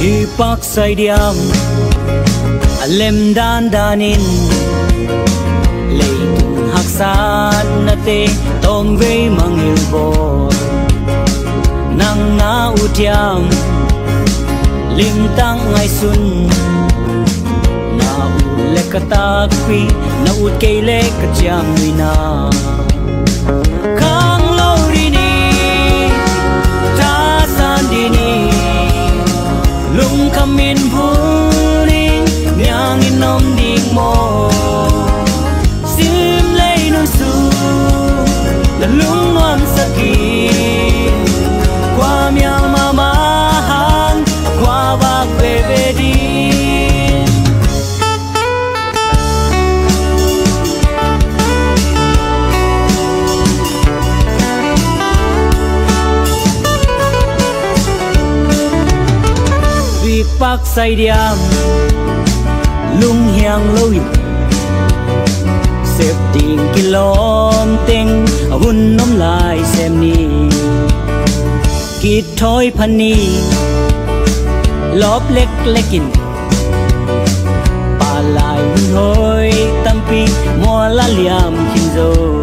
hi pak sai diam alem à, dan danin leitung haksan na te tom ve mangil bo nang na utiam lim tang ngai sun. Na u le ka ta kwi na u ke le ka chiang wi na. La lung nuam sakin qua miang mama hang qua bạc về về đi. Việc bác say diam lung hiang lôi xếp tình kỳ lon tình hun nóm lại xem ni kỳ thôi pan ni, lóp lek lekin pa lại hun hôi tâm pi mua la liam kim rồi